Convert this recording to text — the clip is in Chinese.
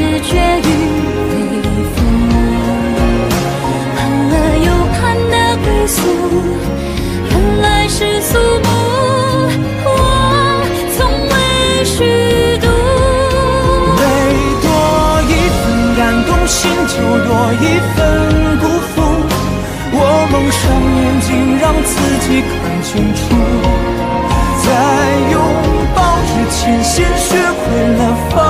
是绝于肺腑，盼了又盼的归宿，原来是宿命。我从未虚度。每多一份感动，心就多一份辜负。我蒙上眼睛，让自己看清楚。在拥抱之前，先学会了放。